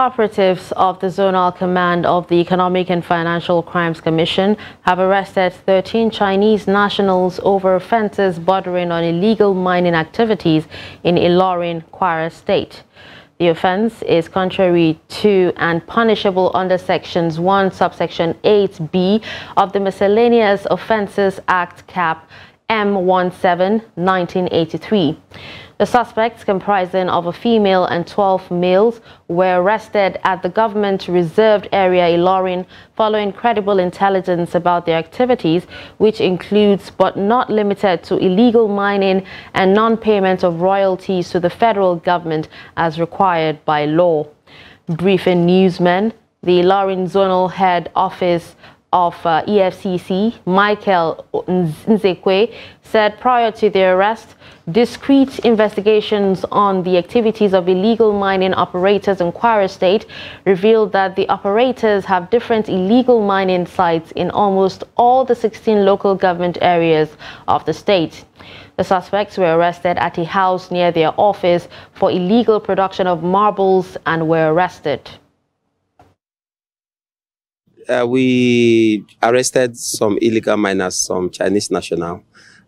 Operatives of the Zonal Command of the Economic and Financial Crimes Commission have arrested 13 Chinese nationals over offences bordering on illegal mining activities in Ilorin, Kwara State. The offence is contrary to and punishable under Sections 1, subsection 8b of the Miscellaneous Offences Act, Cap M17, 1983. The suspects, comprising of a female and 12 males, were arrested at the government-reserved area Ilorin following credible intelligence about their activities, which includes but not limited to illegal mining and non-payment of royalties to the federal government as required by law. Briefing newsmen, the Ilorin Zonal Head Office of uh, EFCC, Michael Nzekwe, said prior to their arrest, discreet investigations on the activities of illegal mining operators in Kwara State revealed that the operators have different illegal mining sites in almost all the 16 local government areas of the state. The suspects were arrested at a house near their office for illegal production of marbles and were arrested uh, we arrested some illegal miners, some Chinese national.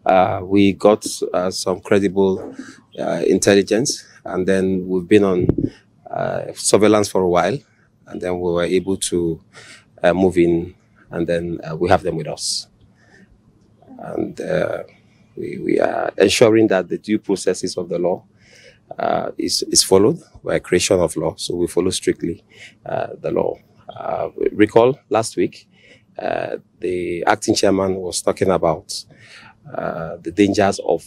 Uh, we got uh, some credible uh, intelligence, and then we've been on uh, surveillance for a while, and then we were able to uh, move in, and then we have them with us. And we, we are ensuring that the due processes of the law is, is followed by creation of law, so we follow strictly the law. Uh, recall last week, uh, the acting chairman was talking about uh, the dangers of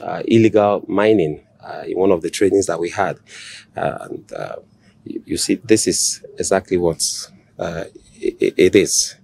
uh, illegal mining uh, in one of the trainings that we had. and you, you, see, this is exactly what it, it is.